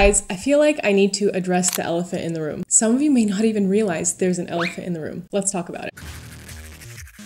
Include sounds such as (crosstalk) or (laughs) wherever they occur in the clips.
Guys, I feel like I need to address the elephant in the room. Some of you may not even realize there's an elephant in the room. Let's talk about it.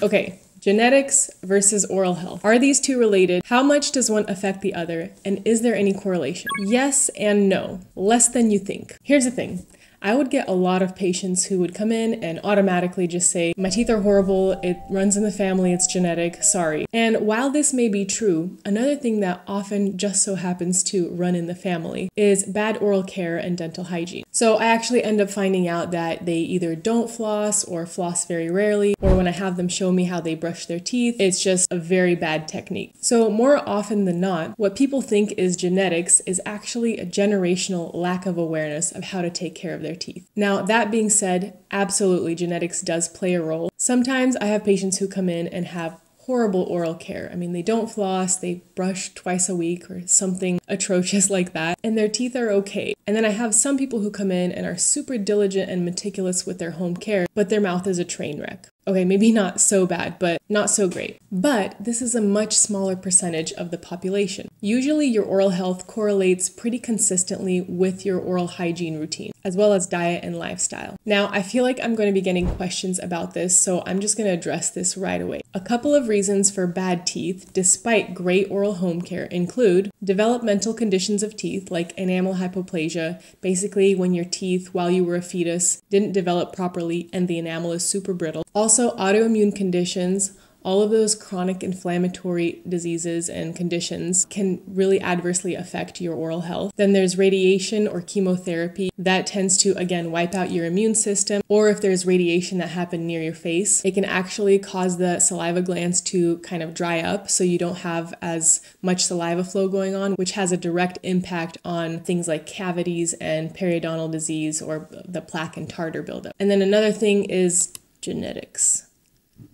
Okay, Genetics versus oral health. Are these two related? How much does one affect the other? And is there any correlation? Yes and no. Less than you think. Here's the thing I would get a lot of patients who would come in and automatically just say, My teeth are horrible, it runs in the family, it's genetic, sorry. And while this may be true, another thing that often just so happens to run in the family is bad oral care and dental hygiene. So I actually end up finding out that they either don't floss or floss very rarely, or when I have them show me how they brush their teeth, it's just a very bad technique. So, more often than not, what people think is genetics is actually a generational lack of awareness of how to take care of their their teeth. Now, that being said, absolutely genetics does play a role. Sometimes I have patients who come in and have horrible oral care. I mean, they don't floss, they brush twice a week or something (laughs) atrocious like that, and their teeth are okay. And then I have some people who come in and are super diligent and meticulous with their home care, but their mouth is a train wreck. Okay, maybe not so bad, but not so great. But this is a much smaller percentage of the population. Usually, your oral health correlates pretty consistently with your oral hygiene routine, as well as diet and lifestyle. Now, I feel like I'm going to be getting questions about this, so I'm just going to address this right away. A couple of reasons for bad teeth, despite great oral home care, include developmental conditions of teeth like enamel hypoplasia, basically when your teeth, while you were a fetus, didn't develop properly and the enamel is super brittle. Also, also, autoimmune conditions, all of those chronic inflammatory diseases and conditions can really adversely affect your oral health. Then there's radiation or chemotherapy that tends to, again, wipe out your immune system. Or if there's radiation that happened near your face, it can actually cause the saliva glands to kind of dry up so you don't have as much saliva flow going on, which has a direct impact on things like cavities and periodontal disease or the plaque and tartar buildup. And then another thing is genetics.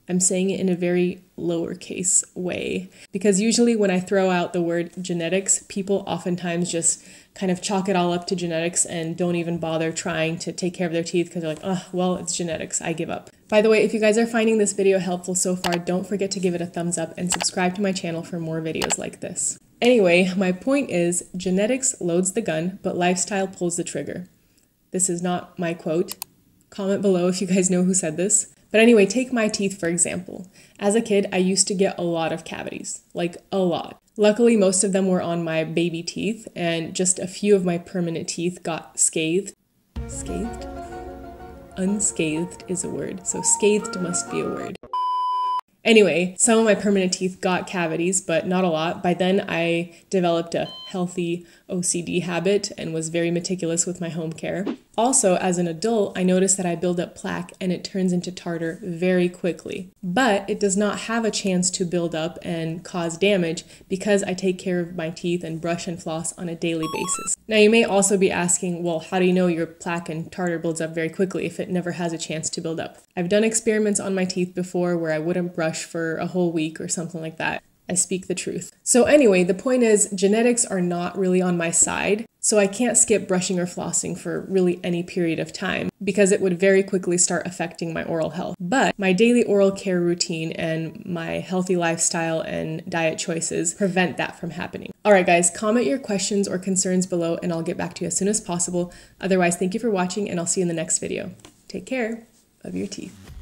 I'm saying it in a very lowercase way because usually when I throw out the word genetics, people oftentimes just kind of chalk it all up to genetics and don't even bother trying to take care of their teeth because they're like, oh, well, it's genetics. I give up. By the way, if you guys are finding this video helpful so far, don't forget to give it a thumbs up and subscribe to my channel for more videos like this. Anyway, my point is genetics loads the gun, but lifestyle pulls the trigger. This is not my quote. Comment below if you guys know who said this. But anyway, take my teeth for example. As a kid, I used to get a lot of cavities, like a lot. Luckily, most of them were on my baby teeth, and just a few of my permanent teeth got scathed. Scathed? Unscathed is a word, so scathed must be a word. Anyway, some of my permanent teeth got cavities, but not a lot. By then, I developed a healthy OCD habit and was very meticulous with my home care. Also, as an adult, I noticed that I build up plaque and it turns into tartar very quickly. But it does not have a chance to build up and cause damage because I take care of my teeth and brush and floss on a daily basis. Now, you may also be asking, well, how do you know your plaque and tartar builds up very quickly if it never has a chance to build up? I've done experiments on my teeth before where I wouldn't brush for a whole week or something like that. I speak the truth. So, anyway, the point is, genetics are not really on my side. So, I can't skip brushing or flossing for really any period of time because it would very quickly start affecting my oral health. But my daily oral care routine and my healthy lifestyle and diet choices prevent that from happening. All right, guys, comment your questions or concerns below and I'll get back to you as soon as possible. Otherwise, thank you for watching and I'll see you in the next video. Take care of your teeth.